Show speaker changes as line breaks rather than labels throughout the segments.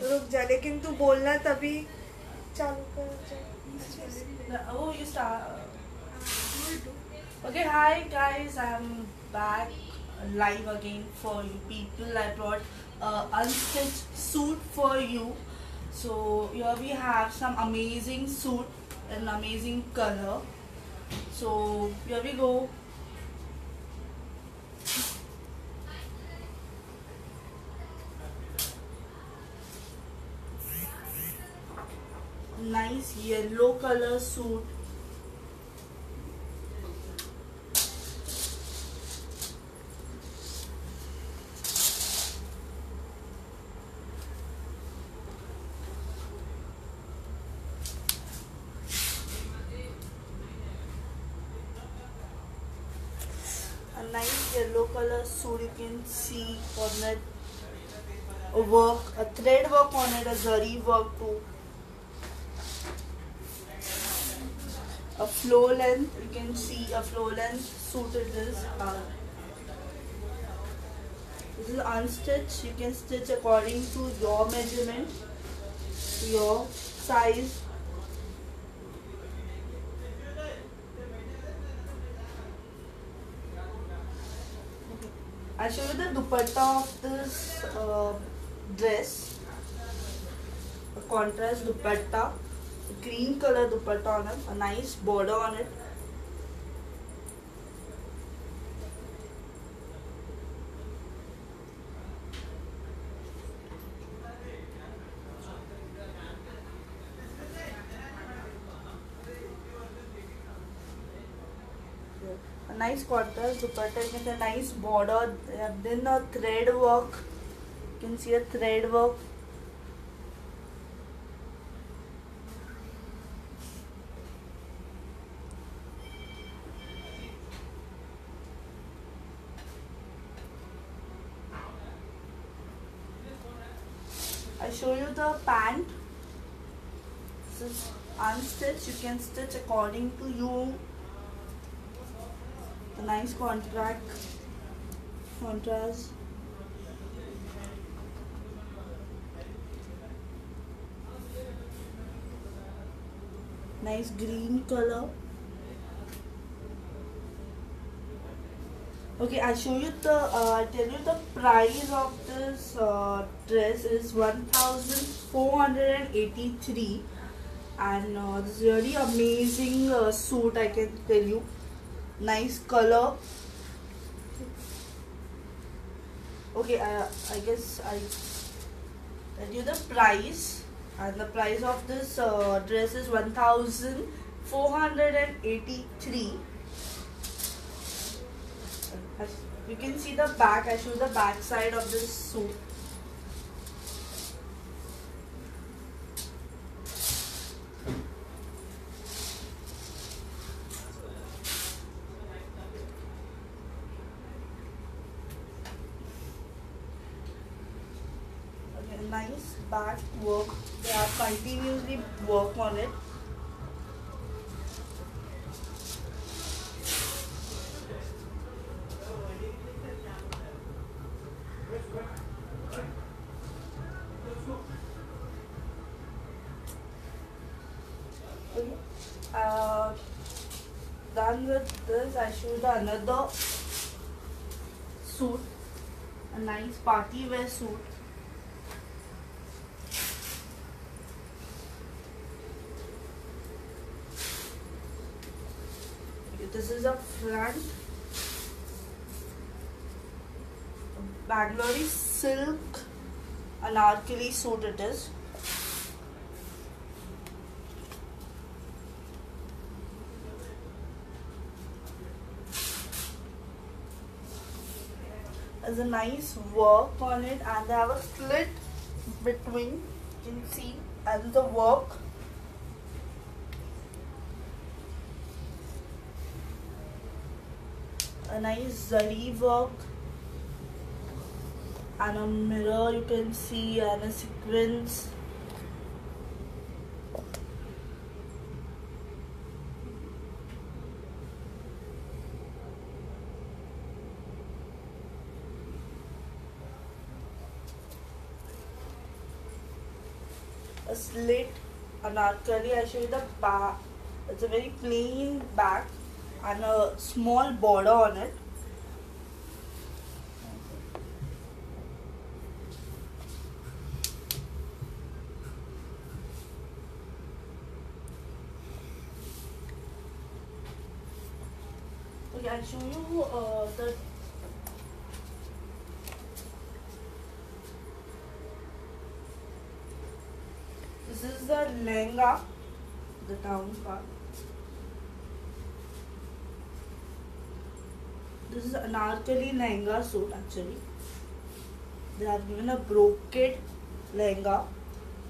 रुक जा, लेकिन तू बोलना तभी चालू कर
I back live again for you people I brought unstitch suit for you so you we have some amazing suit and amazing colour so you we go Nice yellow color suit a nice yellow color suit you can see on it work a thread work on it a zari work too flow length you can see a flow length suit this uh, this is unstitched you can stitch according to your measurement your size I'll show you the dupatta of this uh, dress. A contrast dupatta, green color dupatta on it, a nice border on it. a nice contrast dupatta with a nice border then a thread work you can see a thread work unstitched you can stitch according to you. Nice contract contrast. Nice green color. Okay i show you the uh, i tell you the price of this uh, dress. Is 1483 and uh, really amazing uh, suit i can tell you. Nice color. Okay uh, i guess i tell you the price. And the price of this uh, dress is 1483 As you can see the back i show the back side of this suit Okay, nice back work. They have continuously work on it. Uh, done with this, I you another suit. A nice party wear suit. This is a front Bangalore silk anarkali suit it is. There's a nice work on it and they have a slit between you can see and the work a nice zari work and a mirror you can see and a sequence a slit anarkali. I show you the back. It's a very plain back and a small border on it. Okay, I'll show you uh, the This is the lehenga, the down part. This is anarkali lehenga suit actually. They have given a brocade lehenga,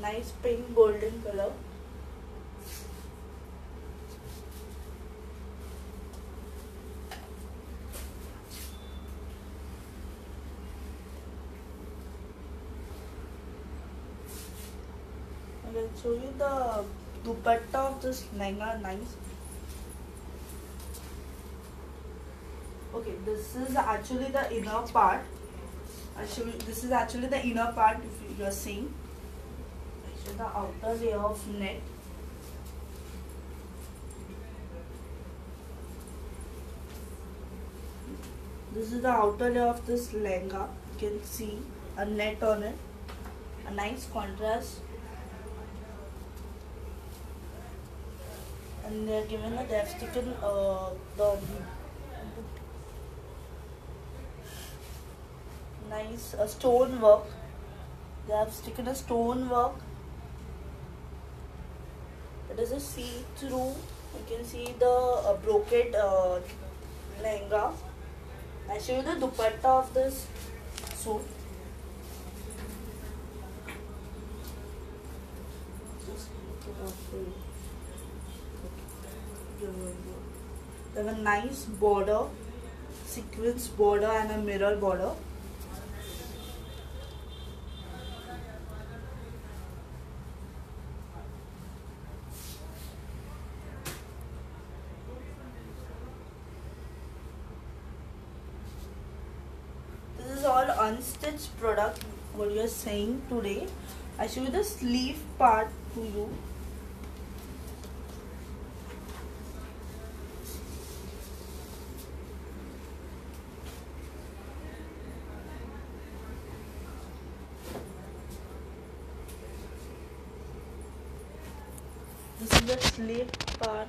nice pink golden color. I will show you the dupatta of this lehenga nice. This is actually the inner part. You. This is actually the inner part. If you are seeing, show the outer layer of net. This is the outer layer of this lehenga. You can see a net on it. A nice contrast and they're given a they have taken uh, the nice uh, stone work they have taken a stone work it is a see through you can see the uh, brocade uh, lehenga. I show you the dupatta of this suit. They have a nice border, sequence border and a mirror border. This is all unstitched product you are saying today. I show you the sleeve part to you. This is the sleeve part.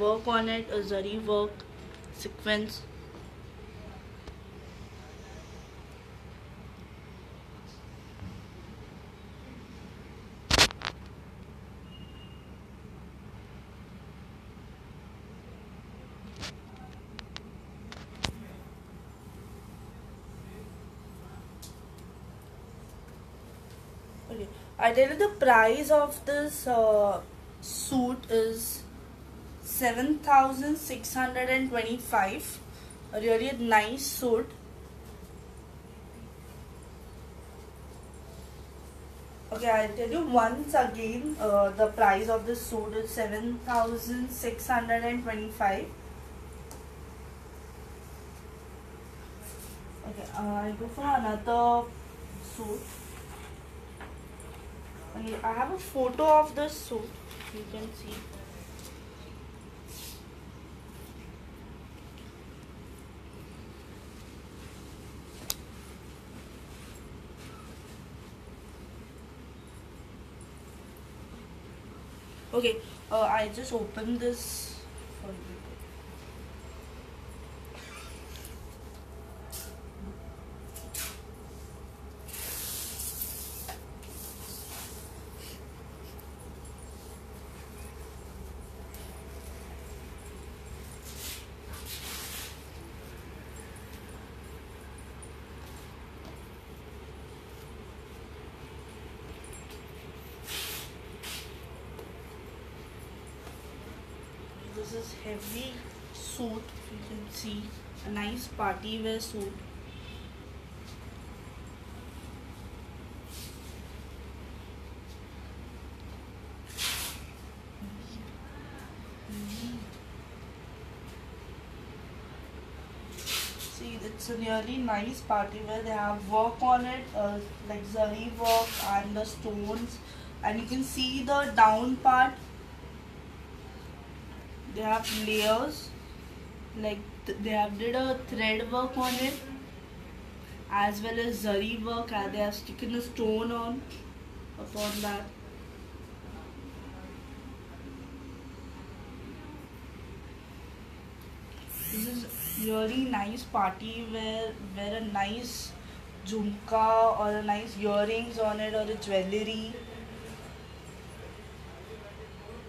Work on it, a zari work, sequence. Okay, I tell you the price of this uh, suit is seven thousand six hundred and twenty-five. A really nice suit. Okay, I'll tell you once again. Uh, the price of this suit is seven thousand six hundred and twenty-five. Okay, uh, I'll go for another suit. I have a photo of this suit. You can see. Okay, uh, I just opened this for you. This is heavy suit. You can see a nice party wear suit. See, it's a really nice party wear. They have work on it, uh, like zari work and the stones, and you can see the down part. They have layers, like th- they have did a thread work on it, as well as zari work, and they have sticking a stone on upon that. This is really nice party wear, wear a nice jhumka or a nice earrings on it or a jewelry.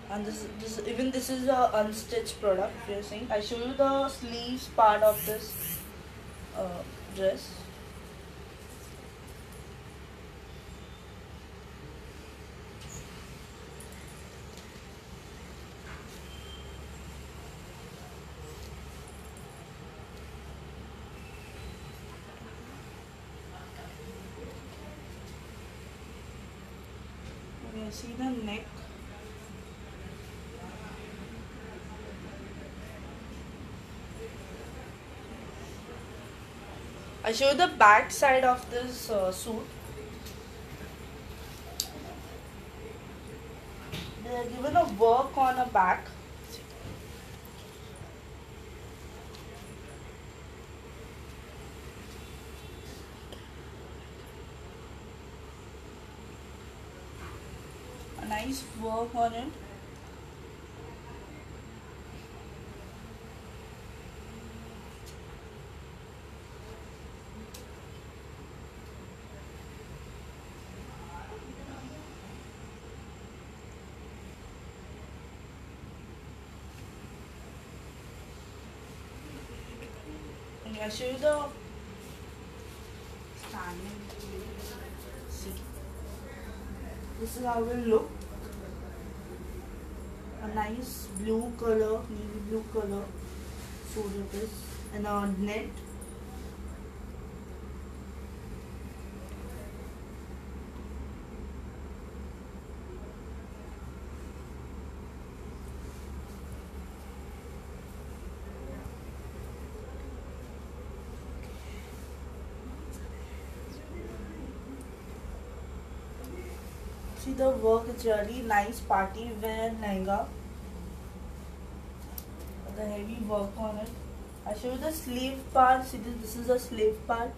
And this, this even this is a unstitched product. You're seeing, I show you the sleeves part of this uh, dress. See the I show the back side of this uh, suit. They are given a work on a back. A nice work on it. Okay, I'll show you the standing. See, this is how it will look. A nice blue color, navy blue color So it is, and a net. See the work, it's really nice party wear lehenga. The heavy work on it. I show you the sleeve part. See this, this is the sleeve part.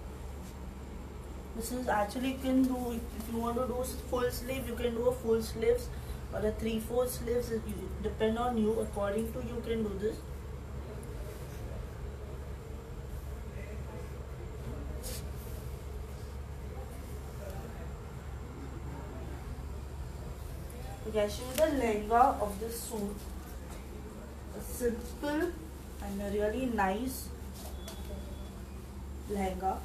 This is actually you can do if you want to do full sleeve, you can do a full sleeves or a three four sleeves. You- depend on you. According to you can do this. Okay, I show the lehenga of this suit. A simple and a really nice lehenga.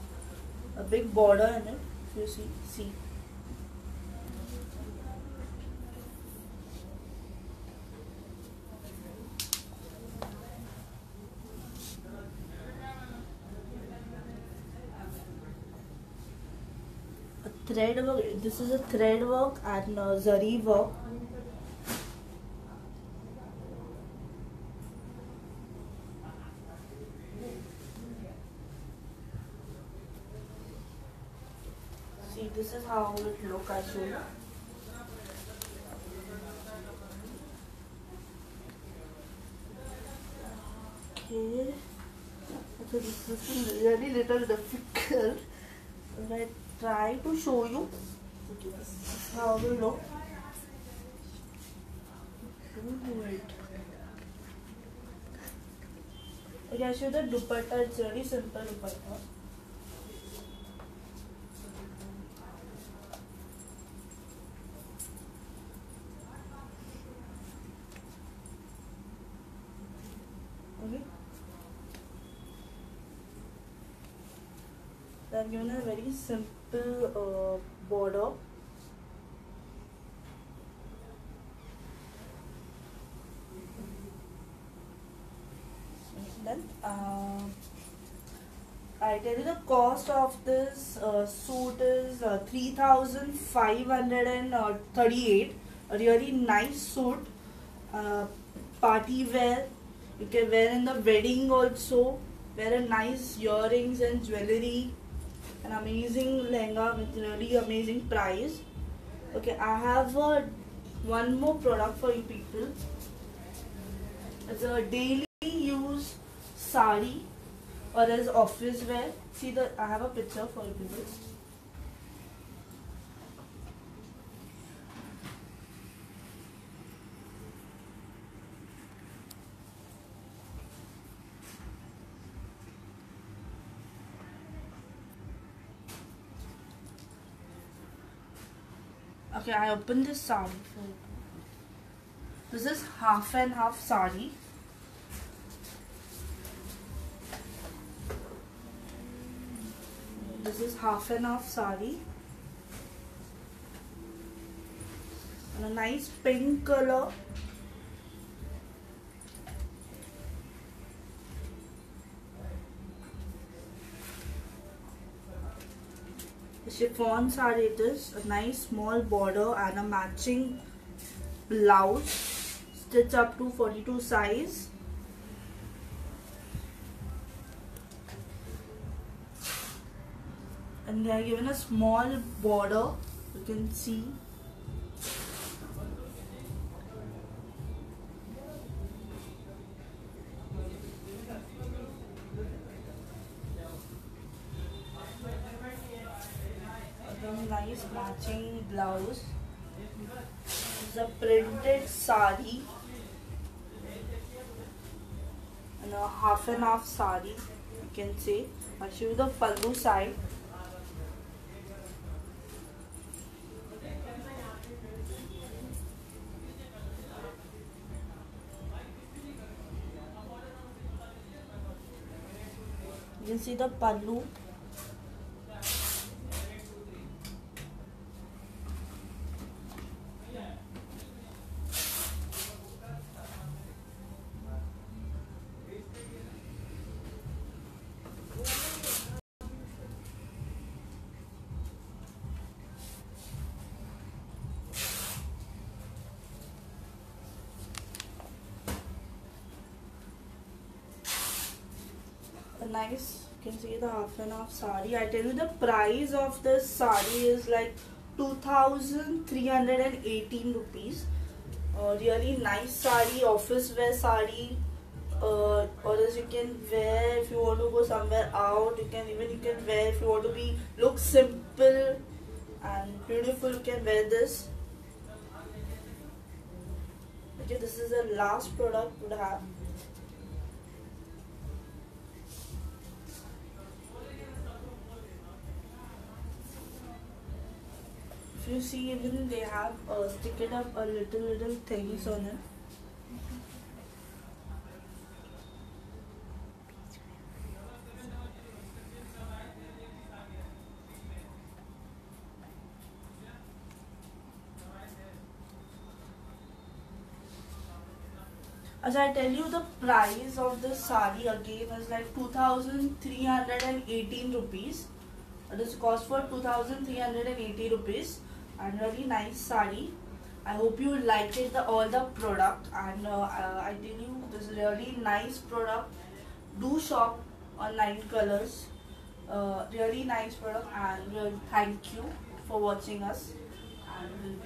A big border in it. If you see, see. Thread work. This is a thread work and uh, zari work. See, this is how it look. Show you. Okay. So this is really little difficult. I try to show you. How it look. Okay, I show the dupatta. It's very simple dupatta. Okay. They have given a very simple uh, border. Then uh, I tell you the cost of this uh, suit is uh, three thousand five hundred and thirty-eight. A really nice suit, uh, party wear. You can wear in the wedding also. wear a nice earrings and jewelry an amazing lehenga with really amazing price. Okay i have uh, one more product for you people. It's a daily use sari or as office wear. See the i have a picture for you people Okay, I opened this sari. This is half and half sari. This is half and half sari. And a nice pink color. Chiffon saree it is a nice small border and a matching blouse. Stitch up to 42 size. And they are given a small border you can see Again, nice matching blouse. A printed sari and a half and half sari. You can say. I'll the pallu side. You can see the pallu. A nice you can see the half sari. I tell you the price of this sari is like 2318 rupees. Uh, really nice sari office wear sari. Uh, or as you can wear if you want to go somewhere out you can even you can wear if you want to be look simple and beautiful you can wear this. Okay this is the last product would have if you see even they have uh, stick it up a little little things on it As I tell you, the price of this sari again is like 2318 rupees. It is cost for 2380 rupees and really nice sari. I hope you liked it, the, all the product and uh, uh, I tell you this is really nice product. Do shop on Ninecolours. Uh, really nice product and uh, thank you for watching us and